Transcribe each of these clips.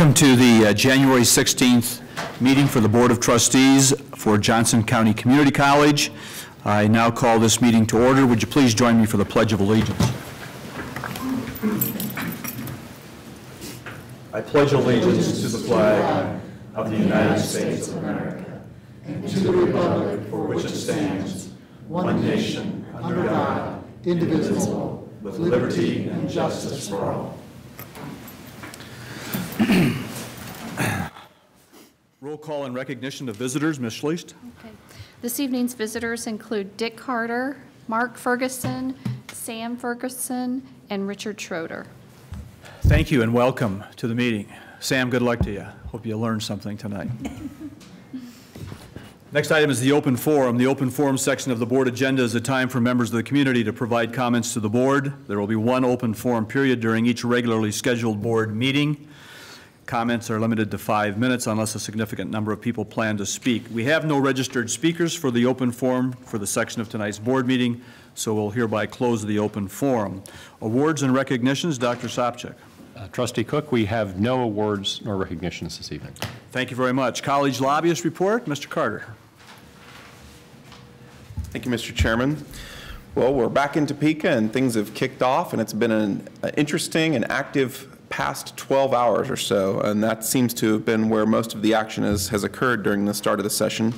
Welcome to the uh, January 16th meeting for the Board of Trustees for Johnson County Community College. I now call this meeting to order. Would you please join me for the Pledge of Allegiance? I pledge allegiance to the flag of the United States of America and to the republic for which it stands, one nation, under God, indivisible, with liberty and justice for all. Roll call in recognition of visitors, Ms. Schlicht. Okay. This evening's visitors include Dick Carter, Mark Ferguson, Sam Ferguson, and Richard Schroeder. Thank you and welcome to the meeting. Sam, good luck to you. Hope you learned something tonight. Next item is the open forum. The open forum section of the board agenda is a time for members of the community to provide comments to the board. There will be one open forum period during each regularly scheduled board meeting. Comments are limited to five minutes unless a significant number of people plan to speak. We have no registered speakers for the open forum for the section of tonight's board meeting, so we'll hereby close the open forum. Awards and recognitions, Dr. Sopcich. Uh, Trustee Cook, we have no awards nor recognitions this evening. Thank you very much. College lobbyist report, Mr. Carter. Thank you, Mr. Chairman. Well, we're back in Topeka and things have kicked off and it's been an interesting and active past 12 hours or so, and that seems to have been where most of the action is, has occurred during the start of the session.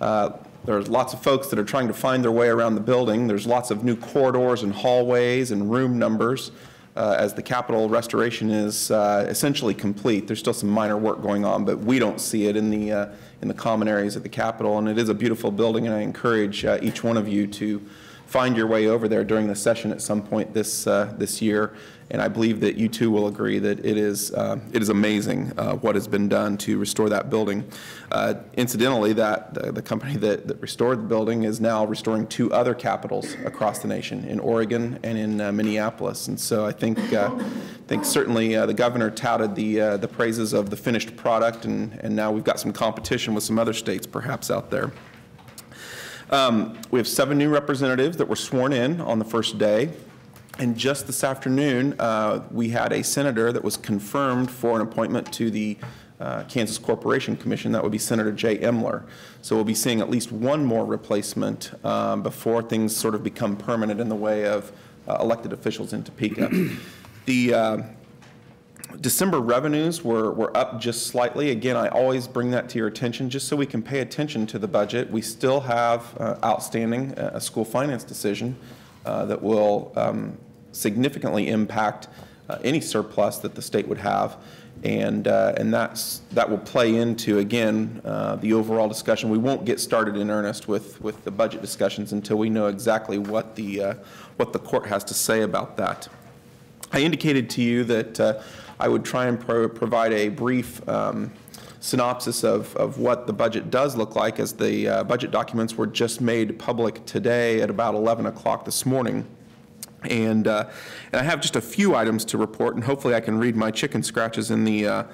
Uh, there's lots of folks that are trying to find their way around the building. There's lots of new corridors and hallways and room numbers uh, as the Capitol restoration is uh, essentially complete. There's still some minor work going on, but we don't see it in the, uh, in the common areas of the Capitol. And it is a beautiful building, and I encourage uh, each one of you to find your way over there during the session at some point this, uh, this year and I believe that you too will agree that it is, uh, it is amazing uh, what has been done to restore that building. Uh, incidentally, that the, the company that, that, restored the building is now restoring two other capitals across the nation, in Oregon and in uh, Minneapolis. And so I think, uh, think certainly uh, the governor touted the, the praises of the finished product, and, and now we've got some competition with some other states perhaps out there. Um, we have seven new representatives that were sworn in on the first day. And just this afternoon, uh, we had a senator that was confirmed for an appointment to the uh, Kansas Corporation Commission. That would be Senator Jay Emler. So we'll be seeing at least one more replacement um, before things sort of become permanent in the way of uh, elected officials in Topeka. the uh, December revenues were, were up just slightly. Again, I always bring that to your attention just so we can pay attention to the budget. We still have uh, outstanding uh, a school finance decision uh, that will um, significantly impact uh, any surplus that the state would have. And, uh, and that's, that will play into, again, uh, the overall discussion. We won't get started in earnest with, with the budget discussions until we know exactly what the, uh, what the court has to say about that. I indicated to you that I would try and pro provide a brief um, synopsis of, of what the budget does look like as the uh, budget documents were just made public today at about 11 o'clock this morning. And, uh, and I have just a few items to report, and hopefully I can read my chicken scratches in the, uh,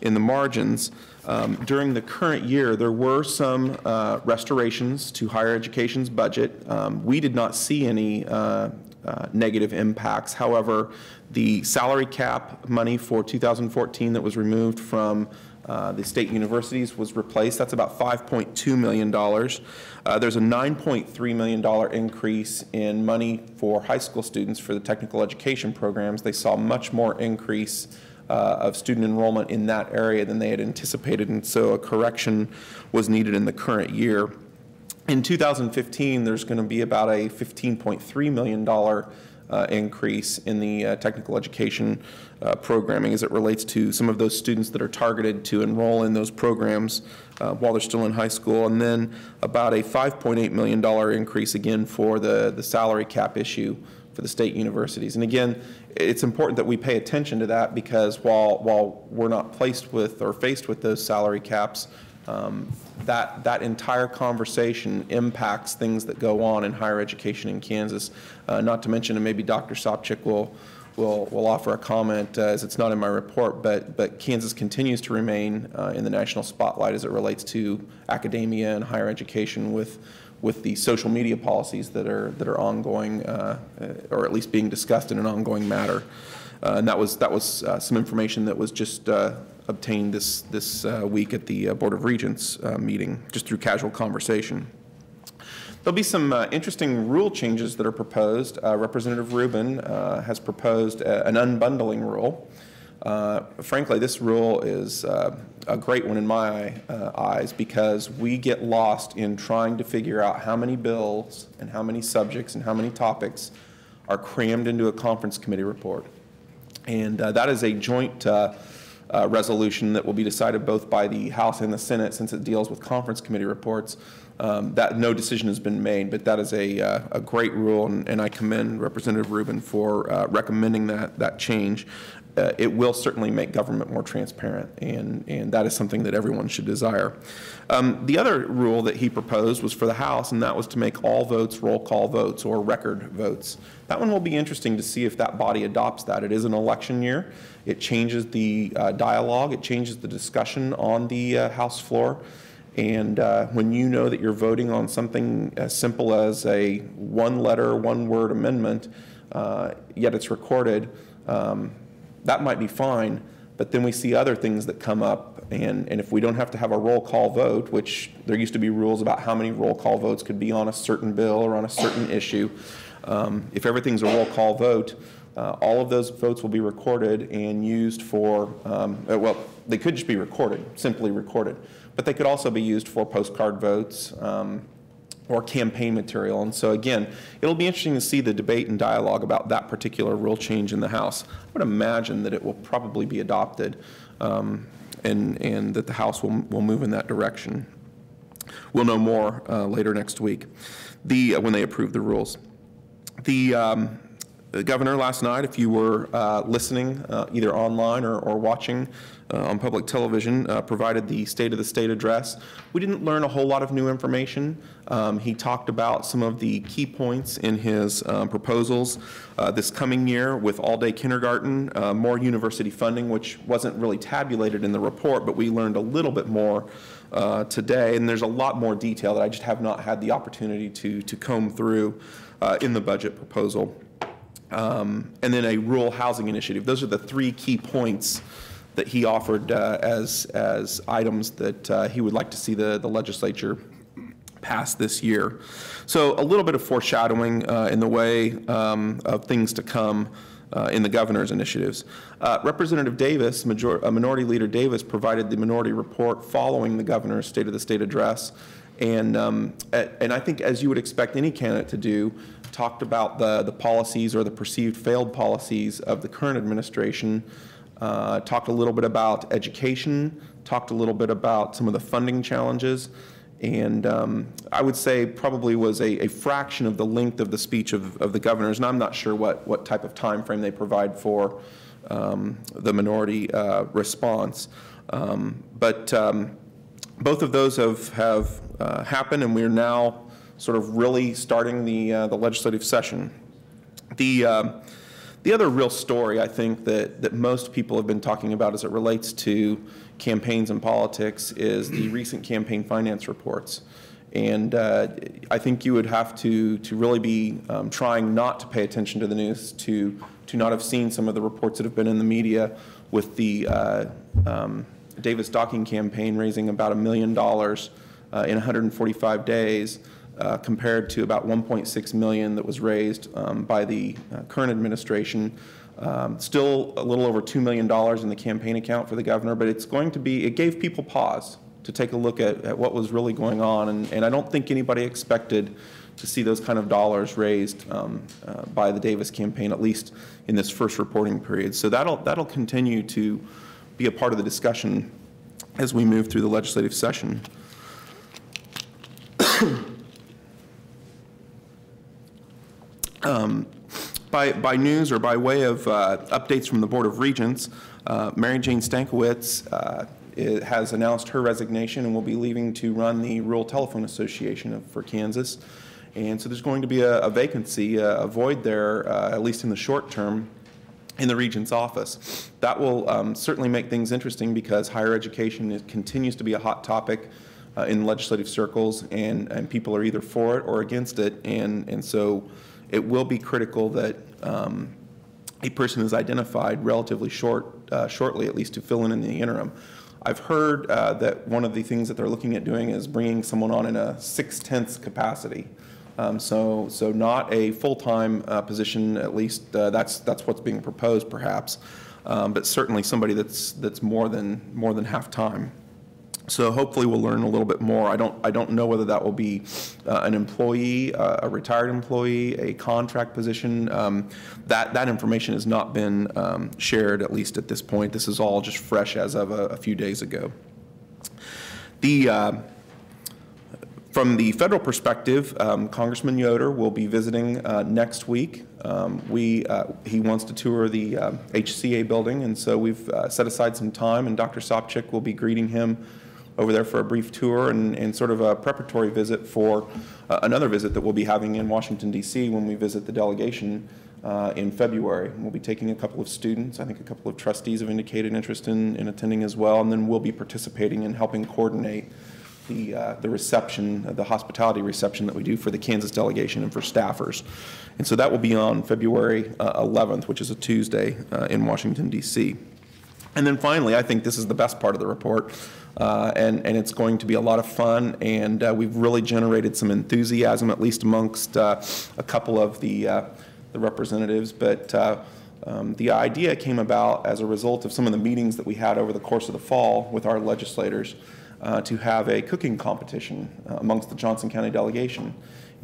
in the margins. Um, during the current year, there were some uh, restorations to higher education's budget. Um, we did not see any uh, uh, negative impacts. However, the salary cap money for 2014 that was removed from uh, the state universities was replaced. That's about $5.2 million. Uh, there's a $9.3 million increase in money for high school students for the technical education programs. They saw much more increase uh, of student enrollment in that area than they had anticipated, and so a correction was needed in the current year. In 2015, there's going to be about a $15.3 million uh, increase in the uh, technical education uh, programming as it relates to some of those students that are targeted to enroll in those programs uh, while they're still in high school, and then about a $5.8 million increase again for the, the salary cap issue for the state universities. And again, it's important that we pay attention to that because while, while we're not placed with or faced with those salary caps, um, that, that entire conversation impacts things that go on in higher education in Kansas. Uh, not to mention, and maybe Dr. Sopcich will, will, will offer a comment uh, as it's not in my report, but, but Kansas continues to remain uh, in the national spotlight as it relates to academia and higher education with, with the social media policies that are, that are ongoing uh, or at least being discussed in an ongoing matter. Uh, and that was, that was uh, some information that was just obtained this, this uh, week at the uh, Board of Regents uh, meeting, just through casual conversation. There'll be some uh, interesting rule changes that are proposed. Uh, Representative Rubin uh, has proposed a- an unbundling rule. Uh, Frankly, this rule is uh, a great one in my uh, eyes because we get lost in trying to figure out how many bills and how many subjects and how many topics are crammed into a conference committee report. And uh, that is a joint uh, resolution that will be decided both by the House and the Senate, since it deals with conference committee reports. Um, That, no decision has been made, but that is a, uh, a great rule, and and I commend Representative Rubin for uh, recommending that, that change. Uh, It will certainly make government more transparent, and, and that is something that everyone should desire. Um, The other rule that he proposed was for the House, and that was to make all votes roll call votes or record votes. That one will be interesting to see if that body adopts that. It is an election year. It changes the uh, dialogue, it changes the discussion on the uh, House floor. And uh, when you know that you're voting on something as simple as a one-letter, one-word amendment, uh, yet it's recorded, um, that might be fine. But then we see other things that come up, and, and if we don't have to have a roll call vote, which there used to be rules about how many roll call votes could be on a certain bill or on a certain issue, um, if everything's a roll call vote, uh, all of those votes will be recorded and used for, um, uh, well, they could just be recorded, simply recorded, but they could also be used for postcard votes um, or campaign material. And so again, it'll be interesting to see the debate and dialogue about that particular rule change in the House. I would imagine that it will probably be adopted um, and, and that the House will, will move in that direction. We'll know more uh, later next week, the, uh, when they approve the rules. The um, governor last night, if you were uh, listening uh, either online or, or watching uh, on public television, uh, provided the State of the State address. We didn't learn a whole lot of new information. Um, he talked about some of the key points in his um, proposals uh, this coming year with all-day kindergarten, uh, more university funding, which wasn't really tabulated in the report, but we learned a little bit more today, and there's a lot more detail that I just have not had the opportunity to, to comb through in the budget proposal um, and then a rural housing initiative. Those are the three key points that he offered uh, as, as items that uh, he would like to see the, the legislature pass this year. So a little bit of foreshadowing uh, in the way um, of things to come uh, in the governor's initiatives. Uh, Representative Davis, Major- uh, Minority Leader Davis, provided the minority report following the governor's State of the State address. And, um, and I think, as you would expect any candidate to do, talked about the, the policies or the perceived failed policies of the current administration, uh, talked a little bit about education, talked a little bit about some of the funding challenges, and um, I would say probably was a, a, fraction of the length of the speech of, of the governors, and I'm not sure what, what type of time frame they provide for um, the minority uh, response. Um, but um, both of those have, have uh, happened, and we're now sort of really starting the, uh, the legislative session. The, uh, the other real story I think that, that most people have been talking about as it relates to campaigns and politics is the recent campaign finance reports. And uh, I think you would have to, to really be um, trying not to pay attention to the news, to, to not have seen some of the reports that have been in the media with the uh, um, Davis Docking campaign raising about a million dollars uh, in 145 days uh, compared to about 1.6 million that was raised um, by the uh, current administration. Um, still a little over $2 million in the campaign account for the governor, but it's going to be, it gave people pause to take a look at, at what was really going on. And, and I don't think anybody expected to see those kind of dollars raised um, uh, by the Davis campaign, at least in this first reporting period. So that'll, that'll continue to be a part of the discussion as we move through the legislative session. Um, by, by news or by way of uh, updates from the Board of Regents, uh, Mary Jane Stankiewicz uh, has announced her resignation and will be leaving to run the Rural Telephone Association of, for Kansas. And so there's going to be a, a vacancy, a, a void there, uh, at least in the short term, in the Regent's office. That will um, certainly make things interesting because higher education continues to be a hot topic uh, in legislative circles, and, and people are either for it or against it. And, and so it will be critical that um, a person is identified relatively short, uh, shortly at least, to fill in in the interim. I've heard uh, that one of the things that they're looking at doing is bringing someone on in a six-tenths capacity. Um, So, so not a full-time uh, position, at least, uh, that's, that's what's being proposed perhaps, Um, but certainly somebody that's, that's more than, more than half-time. So hopefully we'll learn a little bit more. I don't, I don't know whether that will be uh, an employee, uh, a retired employee, a contract position. Um, That, that information has not been um, shared, at least at this point. This is all just fresh as of a, a few days ago. The, uh, from the federal perspective, um, Congressman Yoder will be visiting uh, next week. Um, We, uh, he wants to tour the um, HCA building, and so we've uh, set aside some time, and Dr. Sopcich will be greeting him over there for a brief tour and, and sort of a preparatory visit for uh, another visit that we'll be having in Washington DC when we visit the delegation uh, in February. We'll be taking a couple of students. I think a couple of trustees have indicated interest in, in attending as well, and then we'll be participating in helping coordinate the, uh, the reception, uh, the hospitality reception that we do for the Kansas delegation and for staffers. And so that will be on February uh, 11th, which is a Tuesday uh, in Washington, D.C. And then finally, I think this is the best part of the report, uh, and, and it's going to be a lot of fun, and uh, we've really generated some enthusiasm, at least amongst uh, a couple of the, uh, the representatives. But uh, um, the idea came about as a result of some of the meetings that we had over the course of the fall with our legislators uh, to have a cooking competition amongst the Johnson County delegation.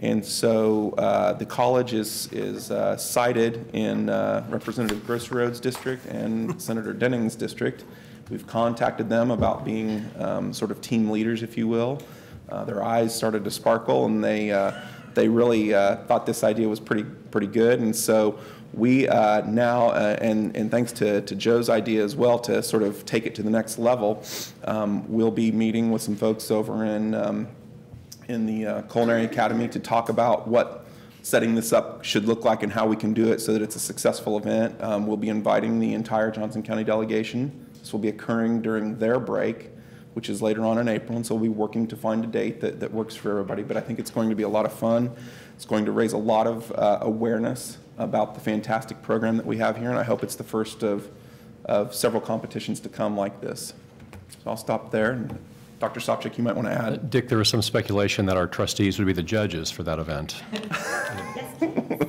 And so the college is, is cited in Representative Grosserode's district and Senator Denning's district. We've contacted them about being um, sort of team leaders, if you will. Uh, their eyes started to sparkle, and they, uh, they really uh, thought this idea was pretty, pretty good. And so we uh, now, uh, and, and thanks to, to Joe's idea as well to sort of take it to the next level, um, we'll be meeting with some folks over in, um, in the Culinary Academy to talk about what setting this up should look like and how we can do it so that it's a successful event. Um, We'll be inviting the entire Johnson County delegation. This will be occurring during their break, which is later on in April, and so we'll be working to find a date that, that works for everybody. But I think it's going to be a lot of fun. It's going to raise a lot of uh, awareness about the fantastic program that we have here, and I hope it's the first of, of several competitions to come like this. So I'll stop there, and Dr. Sopcich, you might want to add. Dick, there was some speculation that our trustees would be the judges for that event.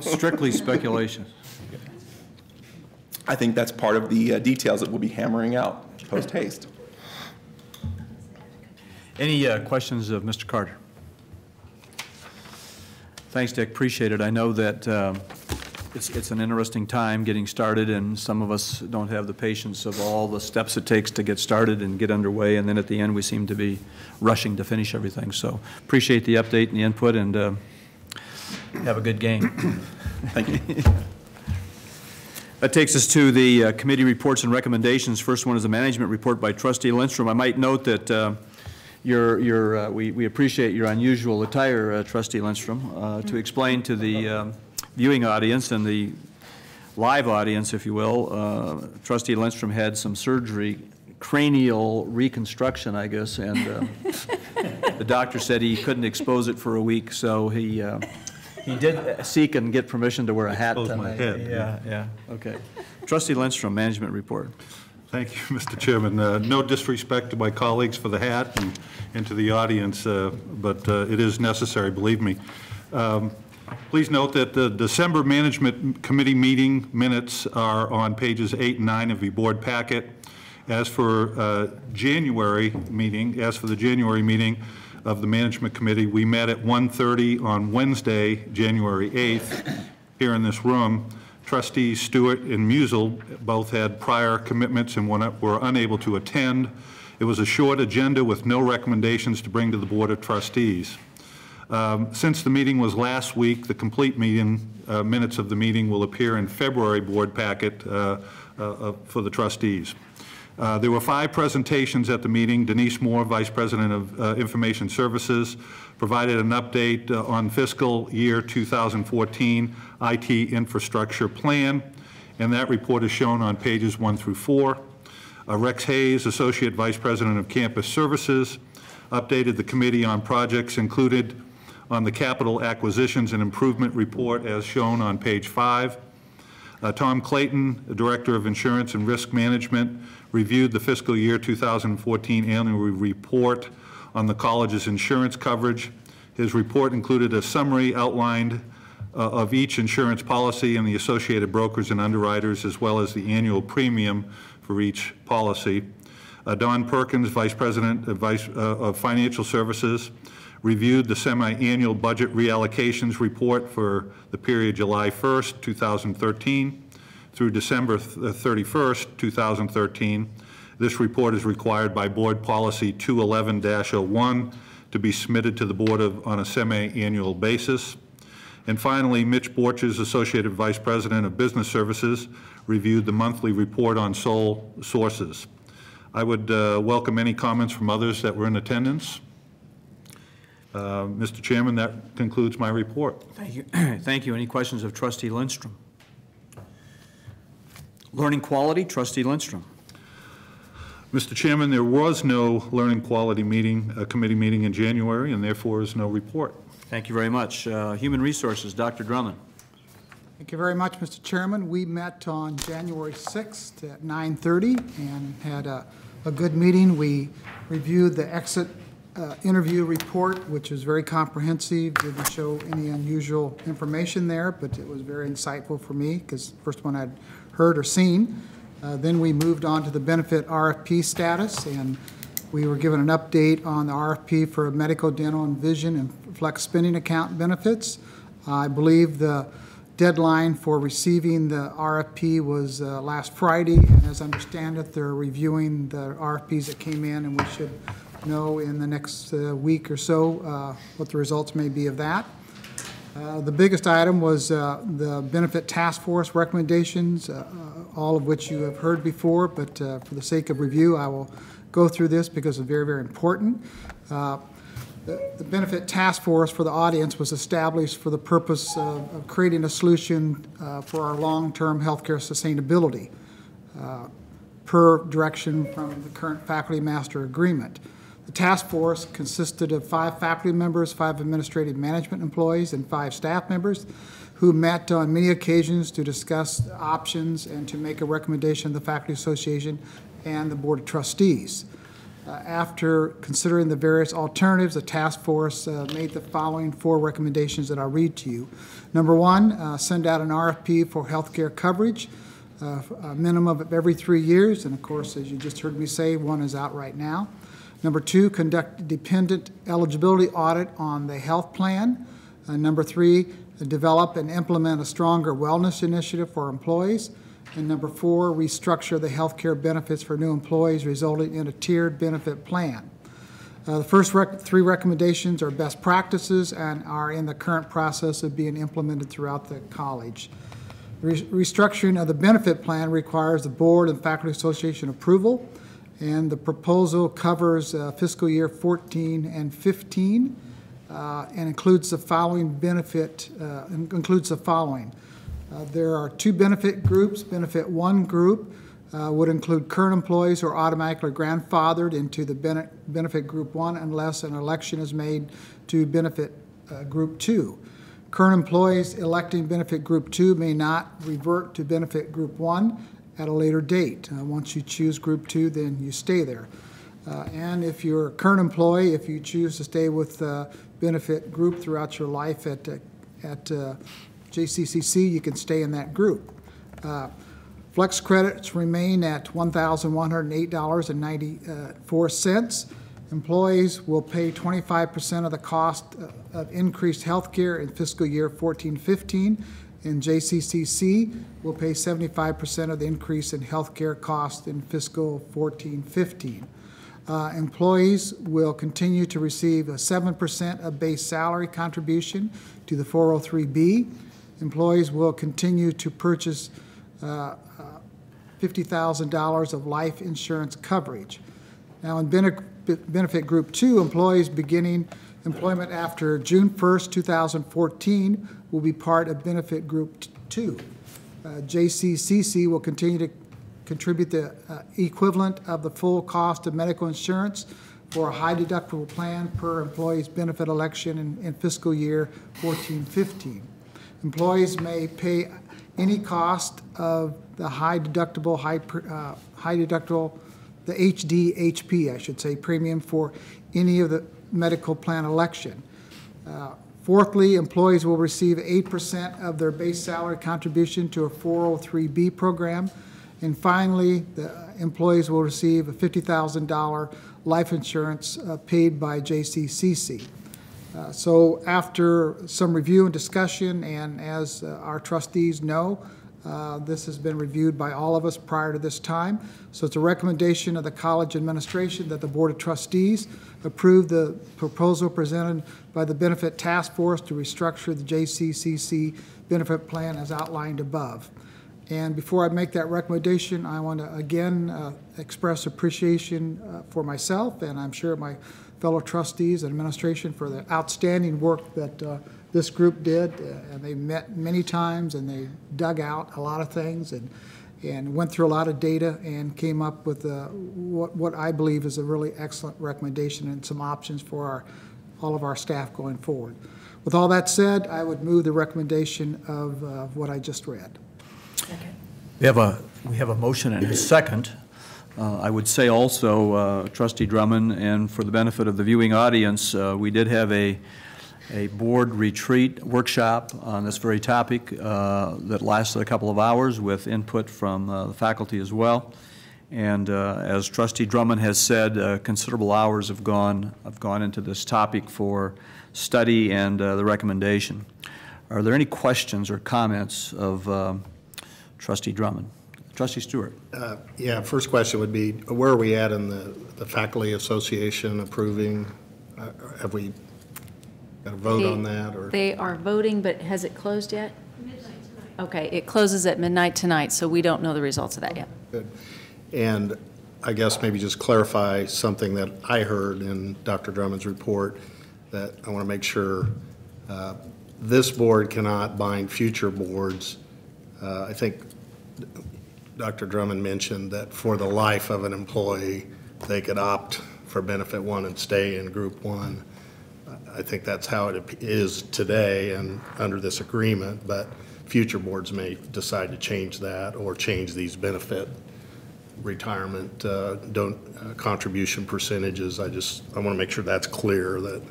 Strictly speculation. I think that's part of the uh, details that we'll be hammering out post haste. Any uh, questions of Mr. Carter? Thanks, Dick, appreciate it. I know that um, it's, it's an interesting time getting started, and some of us don't have the patience of all the steps it takes to get started and get underway, and then at the end, we seem to be rushing to finish everything. So appreciate the update and the input, and uh, have a good game. Thank you. That takes us to the uh, committee reports and recommendations. First one is a management report by trustee Lindstrom. I might note that uh, your, your, uh, we we appreciate your unusual attire, uh, trustee Lindstrom, uh, to explain to the um, viewing audience and the live audience, if you will. uh, Trustee Lindstrom had some surgery, cranial reconstruction, I guess, and uh, the doctor said he couldn't expose it for a week, so he, uh, he did seek and get permission to wear a hat Expose my tonight. head. Yeah, yeah, okay. Trustee Lindstrom, management report. Thank you, Mr. Chairman. Uh, No disrespect to my colleagues for the hat and- and to the audience, uh, but uh, it is necessary, believe me. Um, Please note that the December Management Committee meeting minutes are on pages eight and nine of the board packet. As for uh, January meeting, as for the January meeting of the Management Committee, we met at 1:30 on Wednesday, January 8th, here in this room. Trustees Stewart and Musil both had prior commitments and were unable to attend. It was a short agenda with no recommendations to bring to the Board of Trustees. Um, Since the meeting was last week, the complete meeting, uh, minutes of the meeting will appear in February board packet uh, uh, uh, for the trustees. Uh, There were five presentations at the meeting. Denise Moore, Vice President of uh, Information Services, provided an update uh, on fiscal year 2014 IT infrastructure plan, and that report is shown on pages one through four. Uh, Rex Hayes, Associate Vice President of Campus Services, updated the committee on projects included on the capital acquisitions and improvement report as shown on page five. Uh, Tom Clayton, Director of Insurance and Risk Management, reviewed the fiscal year 2014 annual report on the college's insurance coverage. His report included a summary outlined uh, of each insurance policy and the associated brokers and underwriters, as well as the annual premium for each policy. Uh, Don Perkins, Vice President of Vice- uh, of Financial Services, reviewed the semi-annual budget reallocations report for the period July 1st, 2013 through December th- 31st, 2013. This report is required by Board Policy 211-01 to be submitted to the Board of, on a semi-annual basis. And finally, Mitch Borchers, Associated Vice President of Business Services, reviewed the monthly report on sole sources. I would uh, welcome any comments from others that were in attendance. Uh, Mr. Chairman, that concludes my report. Thank you. Thank you. Any questions of trustee Lindstrom? Learning quality, trustee Lindstrom. Mr. Chairman, there was no Learning Quality meeting, uh, committee meeting in January, and therefore is no report. Thank you very much. Uh, Human Resources, Dr. Drummond. Thank you very much, Mr. Chairman. We met on January 6th at 9:30 and had a, a good meeting. We reviewed the exit uh, interview report, which was very comprehensive, didn't show any unusual information there, but it was very insightful for me, because first one I'd heard or seen. Uh, Then we moved on to the benefit RFP status, and we were given an update on the RFP for medical, dental, and vision and flex spending account benefits. I believe the deadline for receiving the RFP was uh, last Friday, and as I understand it, they're reviewing the RFPs that came in, and we should know in the next uh, week or so uh, what the results may be of that. Uh, The biggest item was uh, the benefit task force recommendations, uh, uh, all of which you have heard before, but for the sake of review, I will go through this because it's very, very important. The the benefit task force for the audience was established for the purpose of of creating a solution for our long-term healthcare sustainability per direction from the current faculty master agreement. The task force consisted of five faculty members, five administrative management employees, and five staff members who met on many occasions to discuss options and to make a recommendation to the Faculty Association and the Board of Trustees. Uh, After considering the various alternatives, the task force uh, made the following four recommendations that I'll read to you. Number one, uh, send out an RFP for healthcare coverage, uh, a minimum of every three years, and of course, as you just heard me say, one is out right now. Number two, conduct dependent eligibility audit on the health plan. Uh, Number three, develop and implement a stronger wellness initiative for employees. And number four, restructure the healthcare benefits for new employees, resulting in a tiered benefit plan. Uh, The first rec- three recommendations are best practices and are in the current process of being implemented throughout the college. Re- Restructuring of the benefit plan requires the board and faculty association approval, and the proposal covers uh, fiscal year 14 and 15, uh, and includes the following benefit, uh, in- includes the following. Uh, There are two benefit groups. Benefit one group uh, would include current employees who are automatically grandfathered into the bene- benefit group one unless an election is made to benefit uh, group two. Current employees electing benefit group two may not revert to benefit group one at a later date. Uh, Once you choose group two, then you stay there. Uh, And if you're a current employee, if you choose to stay with uh, benefit group throughout your life at, uh, at uh, JCCC, you can stay in that group. Uh, Flex credits remain at $1,108.94. Employees will pay 25% of the cost of increased health care in fiscal year 14-15, and JCCC will pay 75% of the increase in health care cost in fiscal 14-15. Uh, Employees will continue to receive a 7% of base salary contribution to the 403B. Employees will continue to purchase uh, uh, $50,000 of life insurance coverage. Now, in Benefit Group 2, employees beginning employment after June 1st, 2014 will be part of Benefit Group 2. Uh, JCCC will continue to contribute the uh, equivalent of the full cost of medical insurance for a high deductible plan per employee's benefit election in in fiscal year 14-15. Employees may pay any cost of the high deductible, high, uh, high deductible, the HDHP, I should say, premium for any of the medical plan election. Uh, Fourthly, employees will receive 8% of their base salary contribution to a 403B program. And finally, the employees will receive a $50,000 life insurance uh, paid by JCCC. Uh, So after some review and discussion, and as uh, our trustees know, uh, this has been reviewed by all of us prior to this time. So it's a recommendation of the college administration that the Board of Trustees approve the proposal presented by the Benefit Task Force to restructure the JCCC benefit plan as outlined above. And before I make that recommendation, I want to again uh, express appreciation uh, for myself, and I'm sure my fellow trustees and administration for the outstanding work that uh, this group did. Uh, And they met many times, and they dug out a lot of things, and, and went through a lot of data, and came up with uh, what, what I believe is a really excellent recommendation and some options for our, all of our staff going forward. With all that said, I would move the recommendation of uh, what I just read. We have a, we have a motion and a second. Uh, I would say also, uh, trustee Drummond, and for the benefit of the viewing audience, uh, we did have a, a board retreat workshop on this very topic uh, that lasted a couple of hours with input from uh, the faculty as well. And uh, as trustee Drummond has said, uh, considerable hours have gone, have gone into this topic for study and uh, the recommendation. Are there any questions or comments of um, trustee Drummond? Trustee Stewart? Uh, Yeah, first question would be, where are we at in the, the faculty association approving? Uh, Have we got a vote on that, or? They are voting, but has it closed yet? Okay, it closes at midnight tonight, so we don't know the results of that yet. Good. And I guess maybe just clarify something that I heard in Dr. Drummond's report, that I want to make sure uh, this board cannot bind future boards. Uh, I think Dr. Drummond mentioned that for the life of an employee, they could opt for benefit one and stay in group one. I think that's how it is today and under this agreement, but future boards may decide to change that or change these benefit retirement uh, don't, uh, contribution percentages. I just, I want to make sure that's clear that,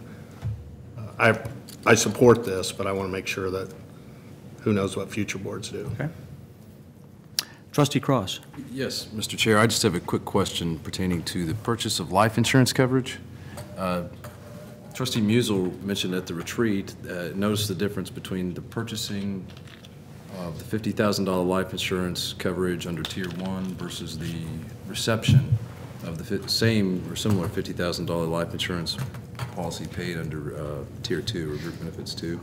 uh, I, I support this, but I want to make sure that, who knows what future boards do. Okay. Trustee Cross? Yes, Mr. Chair, I just have a quick question pertaining to the purchase of life insurance coverage. Trustee Musil mentioned at the retreat, uh, noticed the difference between the purchasing of the $50,000 life insurance coverage under Tier 1 versus the reception of the same or similar $50,000 life insurance policy paid under uh, Tier 2 or Group Benefits 2.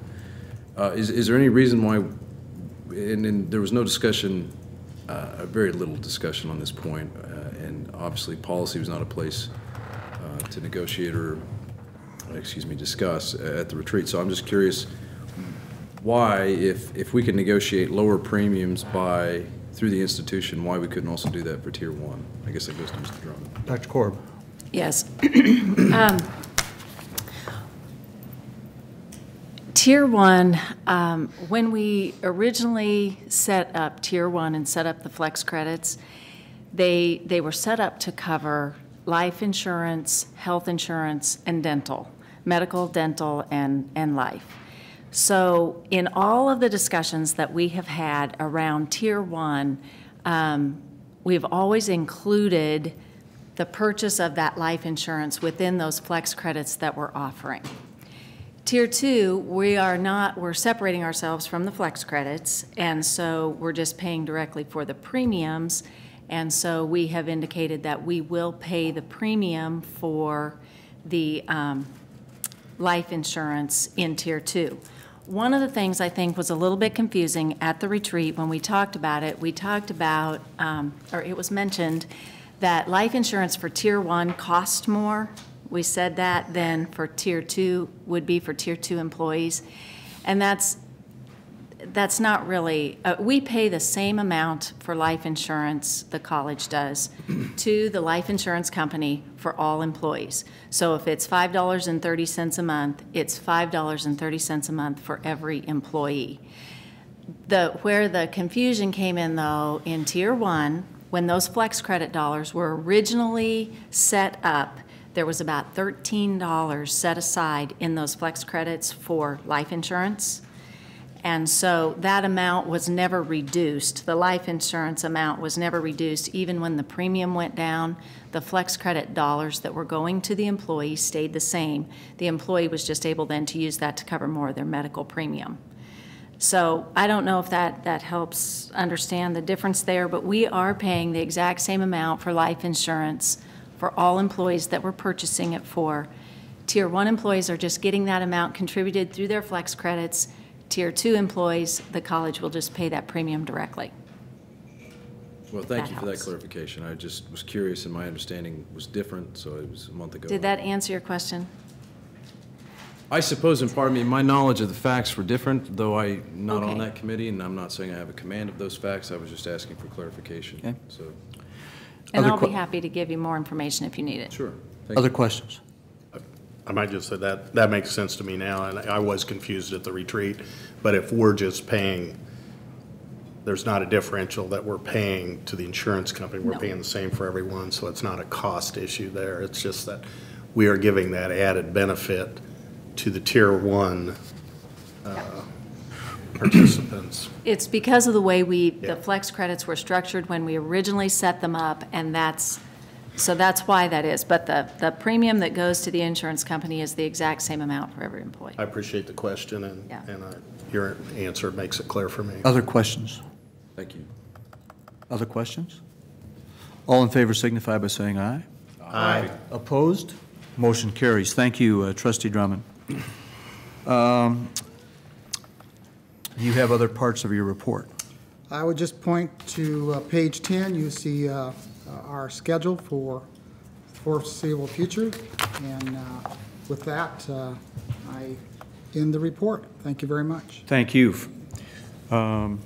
Uh, Is is there any reason why, and and there was no discussion uh, very little discussion on this point, uh, and obviously, policy was not a place uh, to negotiate or, excuse me, discuss at the retreat. So I'm just curious, why, if, if we can negotiate lower premiums by, through the institution, why we couldn't also do that for Tier 1? I guess that goes to Mr. Drummond. Dr. Korb? Yes. Um, Tier 1, um, when we originally set up Tier 1 and set up the flex credits, they, they were set up to cover life insurance, health insurance, and dental, medical, dental, and, and life. So in all of the discussions that we have had around Tier 1, um, we've always included the purchase of that life insurance within those flex credits that we're offering. Tier two, we are not, we're separating ourselves from the flex credits, and so we're just paying directly for the premiums. And so we have indicated that we will pay the premium for the um, life insurance in Tier two. One of the things I think was a little bit confusing at the retreat when we talked about it, we talked about, um, or it was mentioned, that life insurance for Tier one cost more. We said that than for Tier two would be for Tier two employees. And that's, that's not really, uh, we pay the same amount for life insurance, the college does, to the life insurance company for all employees. So if it's $5.30 a month, it's $5.30 a month for every employee. The, where the confusion came in, though, in Tier 1, when those flex credit dollars were originally set up, there was about $13 set aside in those flex credits for life insurance. And so that amount was never reduced. The life insurance amount was never reduced, even when the premium went down. The flex credit dollars that were going to the employee stayed the same. The employee was just able then to use that to cover more of their medical premium. So I don't know if that, that helps understand the difference there, but we are paying the exact same amount for life insurance for all employees that we're purchasing it for. Tier 1 employees are just getting that amount contributed through their flex credits. Tier 2 employees, the college will just pay that premium directly. Well, thank That you for that helps. clarification. I just was curious, and my understanding was different, so it was a month ago. Did that answer your question? I suppose, and pardon me, my knowledge of the facts were different, though I, not on Okay. that committee, and I'm not saying I have a command of those facts. I was just asking for clarification. Okay. So, And Other I'll be que- happy to give you more information if you need it. sure. Thank Other you. questions? I might just say that, that makes sense to me now, and I was confused at the retreat. But if we're just paying, there's not a differential that we're paying to the insurance company. We're No. paying the same for everyone, so it's not a cost issue there. It's just that we are giving that added benefit to the tier one uh, participants. It's because of the way we, the flex credits were structured when we originally set them up, and that's, so that's why that is. But the, the premium that goes to the insurance company is the exact same amount for every employee. I appreciate the question, and, Yeah. and I- your answer makes it clear for me. Other questions? Thank you. Other questions? All in favor signify by saying aye. Aye. Opposed? Motion carries. Thank you, uh, trustee Drummond. Um, You have other parts of your report. I would just point to uh, page 10, you see uh, uh, our schedule for foreseeable future. And uh, with that, uh, I end the report. Thank you very much. Thank you. Um,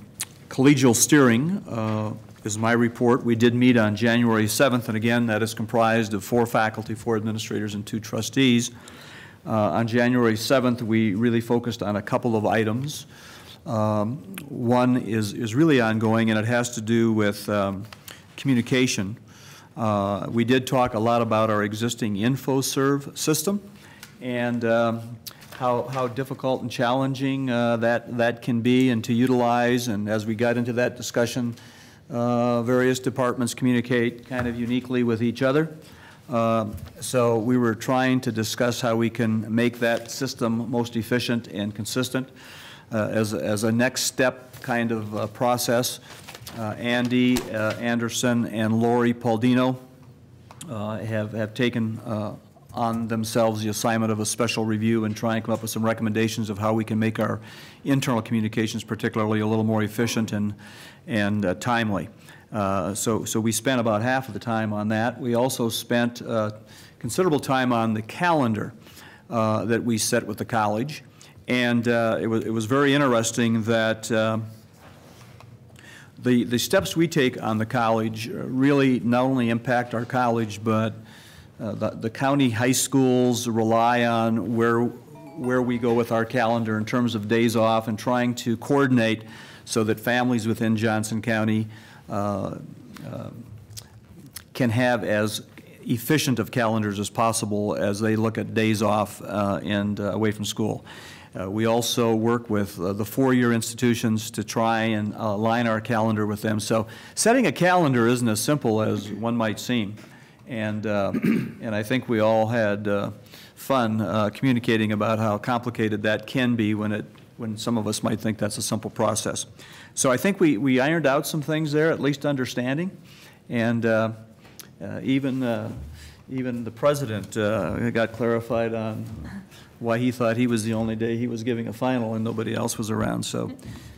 Collegial steering uh, is my report. We did meet on January 7th, and again, that is comprised of four faculty, four administrators, and two trustees. Uh, On January 7th, we really focused on a couple of items. Um, One is, is really ongoing, and it has to do with um, communication. Uh, We did talk a lot about our existing InfoServe system, and um, how, how difficult and challenging uh, that, that can be and to utilize. And as we got into that discussion, uh, various departments communicate kind of uniquely with each other. Um, So we were trying to discuss how we can make that system most efficient and consistent uh, as, as a next step kind of uh, process. Uh, Andy uh, Anderson and Lori Paulino uh, have, have taken on themselves the assignment of a special review and try and come up with some recommendations of how we can make our internal communications particularly a little more efficient and, and uh, timely. Uh, So, so we spent about half of the time on that. We also spent uh, considerable time on the calendar that we set with the college. And it was, it was very interesting that the, the steps we take on the college uh, really not only impact our college, but uh, the, the county high schools rely on where, where we go with our calendar in terms of days off and trying to coordinate so that families within Johnson County uh, uh, can have as efficient of calendars as possible as they look at days off uh, and uh, away from school. Uh, We also work with uh, the four-year institutions to try and uh, align our calendar with them. So setting a calendar isn't as simple as one might seem. And, uh, and I think we all had uh, fun uh, communicating about how complicated that can be when it, when some of us might think that's a simple process. So I think we, we ironed out some things there, at least understanding. And even, even the president got clarified on why he thought he was the only day he was giving a final and nobody else was around. So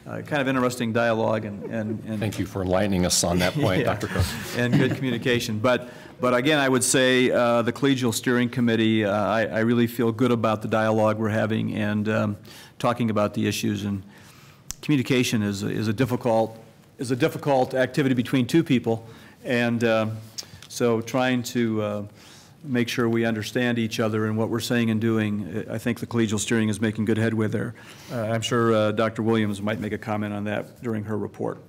uh, kind of interesting dialogue and, and. and- Thank you for enlightening us on that point, Yeah, Dr. Cook. And good communication. But, but again, I would say uh, the collegial steering committee, uh, I, I really feel good about the dialogue we're having and um, talking about the issues. And communication is, a- is a difficult, is a difficult activity between two people. And um, so trying to uh, make sure we understand each other and what we're saying and doing. I think the collegial steering is making good headway there. Uh, I'm sure uh, Dr. Williams might make a comment on that during her report.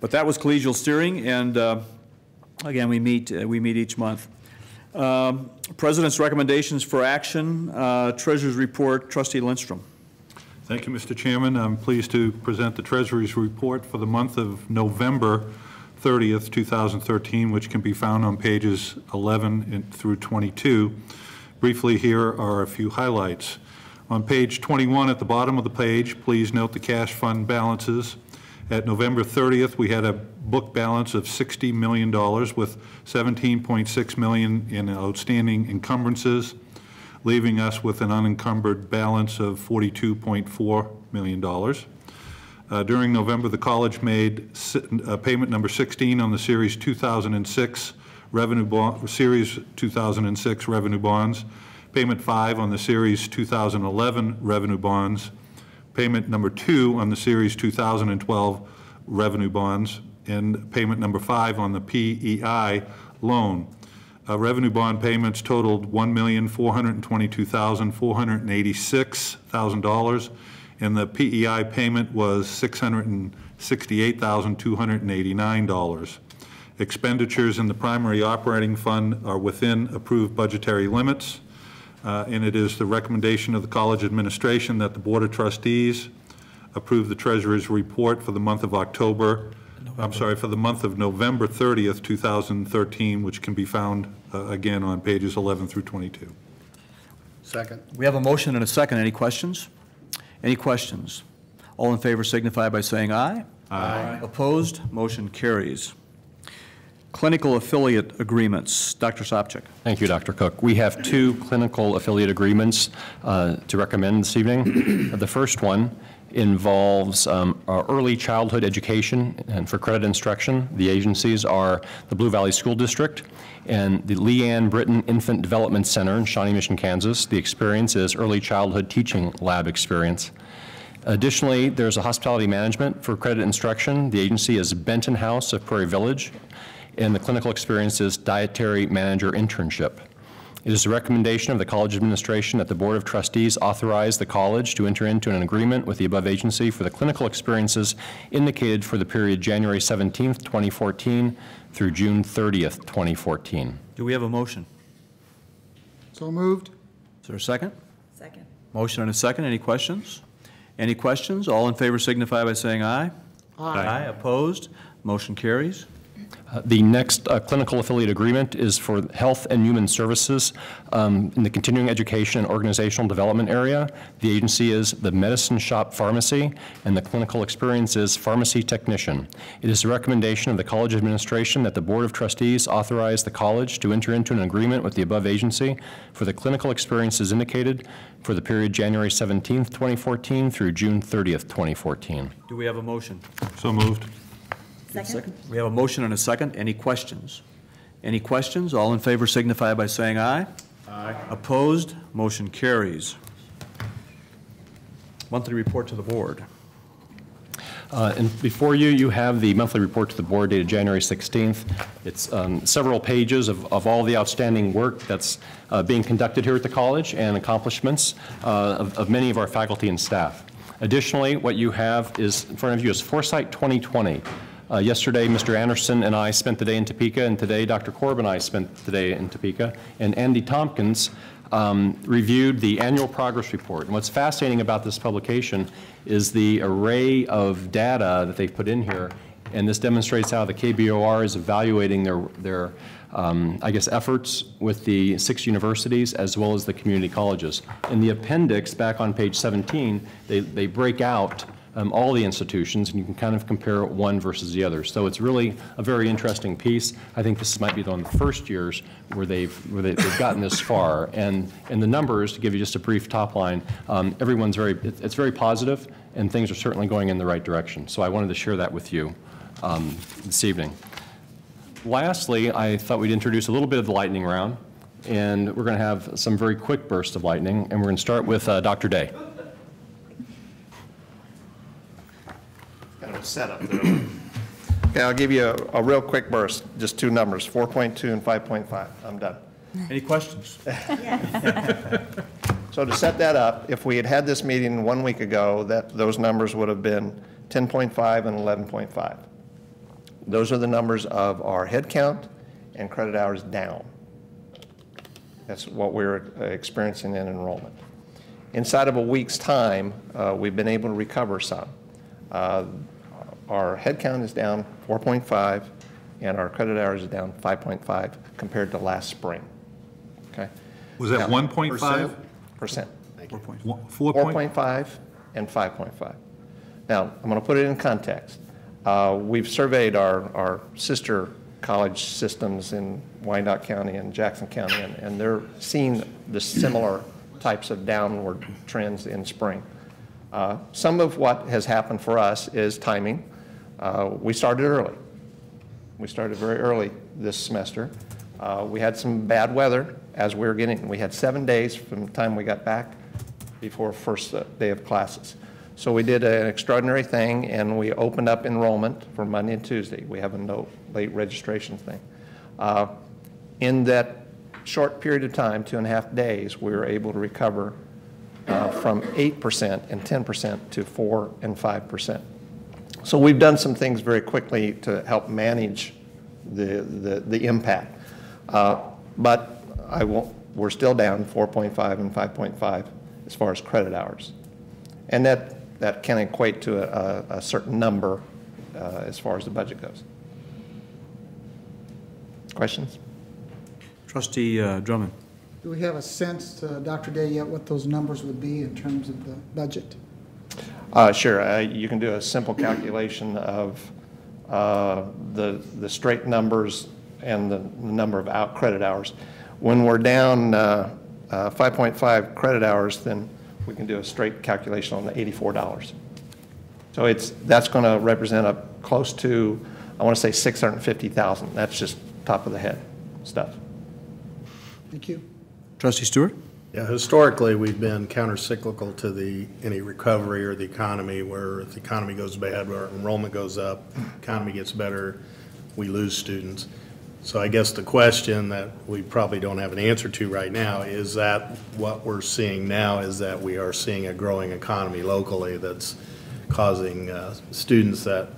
But that was collegial steering, and uh, again, we meet, uh, we meet each month. Um, President's recommendations for action, uh, Treasurer's report, trustee Lindstrom. Thank you, Mr. Chairman. I'm pleased to present the Treasury's report for the month of November 30th, 2013, which can be found on pages 11 and through 22. Briefly, here are a few highlights. On page 21 at the bottom of the page, please note the cash fund balances. At November 30th, we had a book balance of $60 million with 17.6 million in outstanding encumbrances, leaving us with an unencumbered balance of $42.4 million. Uh, During November, the college made uh, payment number 16 on the Series 2006 revenue bond, Series 2006 revenue bonds, payment five on the Series 2011 revenue bonds, payment number two on the Series 2012 revenue bonds, and payment number five on the PEI loan. Uh, Revenue bond payments totaled $1,422,486,000, and the PEI payment was $668,289. Expenditures in the primary operating fund are within approved budgetary limits, uh, and it is the recommendation of the college administration that the Board of Trustees approve the treasurer's report for the month of October, I'm sorry, for the month of November 30th, 2013, which can be found uh, again on pages 11 through 22. Second. We have a motion and a second. Any questions? Any questions? All in favor signify by saying aye. Aye. Opposed? Motion carries. Clinical affiliate agreements. Dr. Sopcich. Thank you, Dr. Cook. We have two clinical affiliate agreements uh, to recommend this evening. The first one involves um, early childhood education and for credit instruction. The agencies are the Blue Valley School District and the Lee Ann Britain Infant Development Center in Shawnee Mission, Kansas. The experience is early childhood teaching lab experience. Additionally, there's a hospitality management for credit instruction. The agency is Benton House of Prairie Village, and the clinical experience is dietary manager internship. It is the recommendation of the college administration that the Board of Trustees authorize the college to enter into an agreement with the above agency for the clinical experiences indicated for the period January 17, 2014 through June 30, 2014. Do we have a motion? So moved? Is there a second? Second. Motion and a second. Any questions? Any questions? All in favor signify by saying aye. Aye. Opposed? Motion carries. Uh, The next uh, clinical affiliate agreement is for Health and Human Services um, in the continuing education and organizational development area. The agency is the Medicine Shop Pharmacy, and the clinical experience is Pharmacy Technician. It is the recommendation of the college administration that the Board of Trustees authorize the college to enter into an agreement with the above agency for the clinical experiences indicated for the period January 17th, 2014 through June 30th, 2014. Do we have a motion? So moved. Second. We have a motion and a second. Any questions? Any questions? All in favor signify by saying aye. Aye. Opposed? Motion carries. Monthly report to the board. Uh, And before you, you have the monthly report to the board dated January 16th. It's um, several pages of, of all the outstanding work that's uh, being conducted here at the college and accomplishments uh, of, of many of our faculty and staff. Additionally, what you have is, in front of you is Foresight 2020. Uh, Yesterday, Mr. Anderson and I spent the day in Topeka, and today, Dr. Korb and I spent the day in Topeka. And Andy Tompkins um, reviewed the annual progress report. And what's fascinating about this publication is the array of data that they've put in here. And this demonstrates how the KBOR is evaluating their, their um, I guess, efforts with the six universities as well as the community colleges. In the appendix, back on page 17, they, they break out um, all the institutions, and you can kind of compare one versus the other. So it's really a very interesting piece. I think this might be one of the first years where they've, where they- they've gotten this far. And, and the numbers, to give you just a brief top line, um, everyone's very, it- it's very positive, and things are certainly going in the right direction. So I wanted to share that with you um, this evening. Lastly, I thought we'd introduce a little bit of the lightning round, and we're going to have some very quick bursts of lightning, and we're going to start with uh, Dr. Day. kind of a setup there. Okay, I'll give you a, a real quick burst, just two numbers, 4.2 and 5.5. I'm done. Any questions? So to set that up, if we had had this meeting one week ago, that, those numbers would have been 10.5 and 11.5. Those are the numbers of our headcount and credit hours down. That's what we're uh, experiencing in enrollment. Inside of a week's time, uh, we've been able to recover some. Uh, Our headcount is down 4.5, and our credit hours is down 5.5 compared to last spring. Okay? Was that 1.5? Percent. One- Four point, 4.5 and 5.5. Now, I'm going to put it in context. Uh, We've surveyed our, our sister college systems in Wyandotte County and Jackson County, and, and they're seeing the similar types of downward trends in spring. Uh, Some of what has happened for us is timing. Uh, We started early. We started very early this semester. Uh, We had some bad weather as we were getting, we had seven days from the time we got back before first uh, day of classes. So we did an extraordinary thing, and we opened up enrollment for Monday and Tuesday. We have a no late registration thing. Uh, In that short period of time, two and a half days, we were able to recover uh, from 8% and 10% to 4 and 5%. So we've done some things very quickly to help manage the, the, the impact. Uh, But I won't, we're still down 4.5 and 5.5 as far as credit hours. And that, that can equate to a, a a certain number uh, as far as the budget goes. Questions? Trustee uh, Drummond? Do we have a sense, uh, Dr. Day, yet what those numbers would be in terms of the budget? Uh, Sure, uh, you can do a simple calculation of uh, the, the straight numbers and the the number of out credit hours. When we're down uh, uh, 5.5 credit hours, then we can do a straight calculation on the $84. So it's, that's going to represent a close to, I want to say 650,000. That's just top of the head stuff. Thank you. Trustee Stewart? Yeah, historically, we've been countercyclical to the, any recovery or the economy, where if the economy goes bad, our enrollment goes up, economy gets better, we lose students. So I guess the question that we probably don't have an answer to right now, is that what we're seeing now is that we are seeing a growing economy locally that's causing uh, students that